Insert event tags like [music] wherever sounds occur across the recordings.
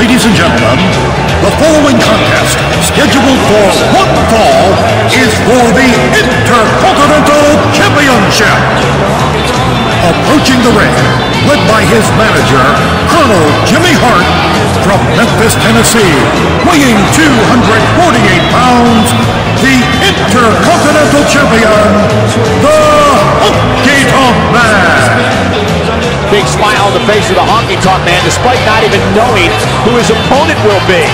Ladies and gentlemen, the following contest, scheduled for one fall, is for the Intercontinental Championship. Approaching the ring, led by his manager, Colonel Jimmy Hart, from Memphis, Tennessee, weighing Big on the face of the honky tonk man, despite not even knowing who his opponent will be.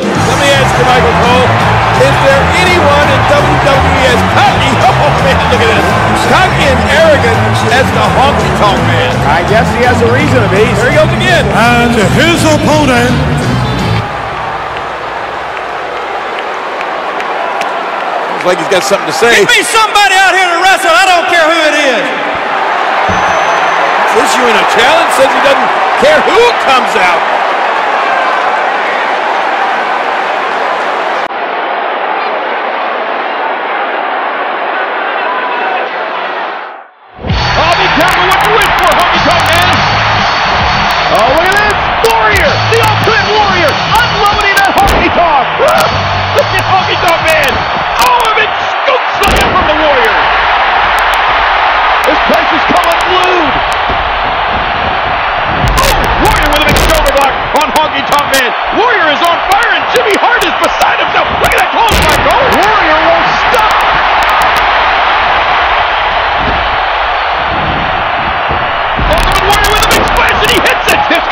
Let me ask you, Michael Cole, is there anyone in WWE as cocky? [laughs] Oh man, look at this. Cocky and arrogant as the honky tonk man. I guess he has a reason to be. There he goes again. And his opponent, Looks like he's got something to say. Give me somebody out here to wrestle. I don't care who it is. Is you in a challenge? Says he doesn't care who comes out.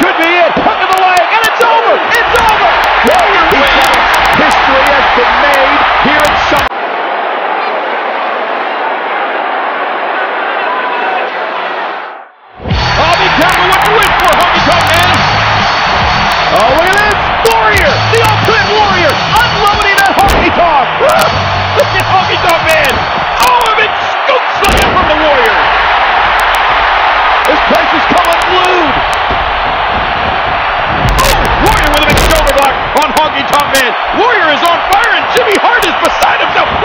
Could be it. Hook of the leg and it's over. It's over. On Honky Warrior is on fire and Jimmy Hart is beside himself.